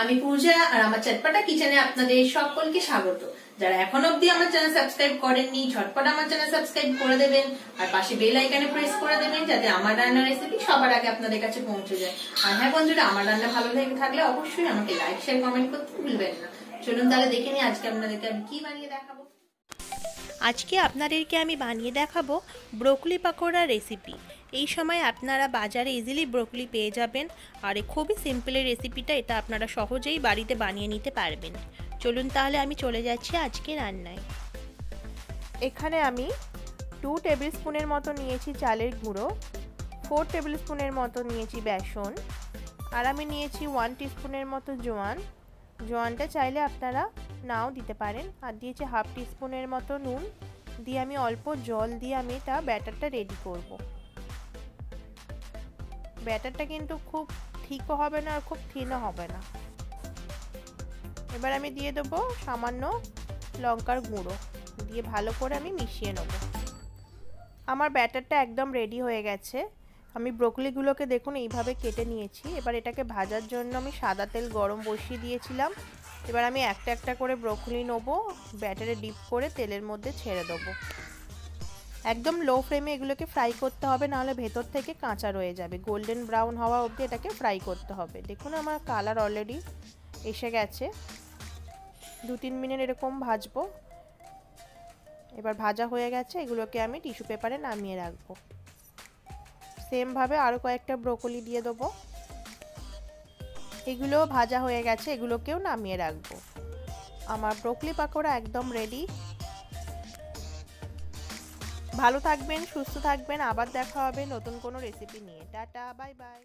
আমি পূজা আর আমার চটপটা কিচেনে আপনাদের সকলকে স্বাগত। যারা এখন অবধি আমার চ্যানেল সাবস্ক্রাইব করেননি, ঝটপট আমার চ্যানেল সাবস্ক্রাইব করে দেবেন আর পাশে বেল আইকনে প্রেস করে দেবেন যাতে আমার রান্নার রেসিপি সবার আগে আপনাদের কাছে পৌঁছে যায়। আর হ্যাঁ বন্ধুরা, আমার রান্না ভালো লেগে থাকলে অবশ্যই আমাকে লাইক শেয়ার কমেন্ট করতে ভুলবেন না। চলুন তাহলে দেখে নিই আজকে আপনাদেরকে আমি কি বানিয়ে দেখাবো। আজকে আপনাদেরকে আমি বানিয়ে দেখাবো ব্রোকলি পাকোড়া রেসিপি এই সময় আপনারা বাজারে ইজিলি ব্রোকলি পেয়ে যাবেন। আর খুবই সিম্পলের রেসিপিটা এটা আপনারা সহজেই বাড়িতে বানিয়ে নিতে পারবেন। চলুন তাহলে আমি চলে যাচ্ছি আজকে রান্নায়। এখানে আমি টু টেবিল স্পুনের মতো নিয়েছি চালের গুঁড়ো ফোর টেবিল স্পুনের মতো নিয়েছি বেসন, আর আমি নিয়েছি ওয়ান টিস্পুনের মতো জোয়ান। জোয়ানটা চাইলে আপনারা নাও দিতে পারেন। আর দিয়েছি হাফ টিস্পুনের মতো নুন। দিয়ে আমি অল্প জল দিয়ে আমি এটা ব্যাটারটা রেডি করব। ব্যাটারটা কিন্তু খুব ঠিকও হবে না আর খুব থিনও হবে না। এবার আমি দিয়ে দেবো সামান্য লঙ্কার গুঁড়ো। দিয়ে ভালো করে আমি মিশিয়ে নেব। আমার ব্যাটারটা একদম রেডি হয়ে গেছে। আমি ব্রোকলিগুলোকে দেখুন এইভাবে কেটে নিয়েছি। এবার এটাকে ভাজার জন্য আমি সাদা তেল গরম বসিয়ে দিয়েছিলাম। এবার আমি একটা একটা করে ব্রোকলি নেব। ব্যাটারে ডিপ করে তেলের মধ্যে ছেড়ে দেবো। একদম লো ফ্লেমে এগুলোকে ফ্রাই করতে হবে, নাহলে ভেতর থেকে কাঁচা রয়ে যাবে। গোল্ডেন ব্রাউন হওয়া অবধি এটাকে ফ্রাই করতে হবে। দেখুন আমার কালার অলরেডি এসে গেছে। দু তিন মিনিট এরকম ভাজবো। এবার ভাজা হয়ে গেছে, এগুলোকে আমি টিস্যু পেপারে নামিয়ে রাখব। সেমভাবে আরও কয়েকটা ব্রোকলি দিয়ে দেবো। এগুলো ভাজা হয়ে গেছে, এগুলোকেও নামিয়ে রাখব। আমার ব্রোকলি পাকোড়া একদম রেডি ভালো থাকবেন সুস্থ থাকবেন আবার দেখা হবে নতুন কোনো রেসিপি নিয়ে। Tata bye bye